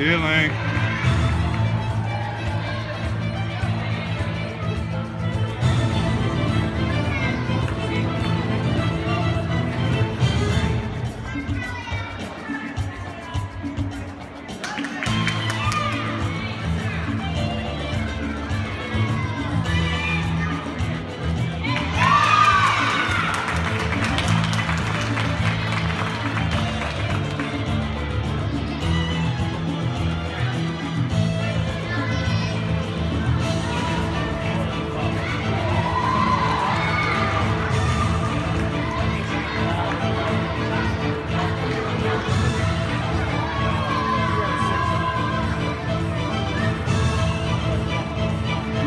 Yeah, Lane.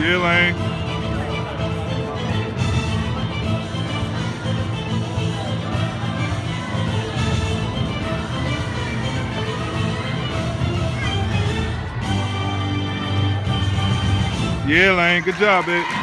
Yeah, Lane. Yeah, Lane. Good job, babe.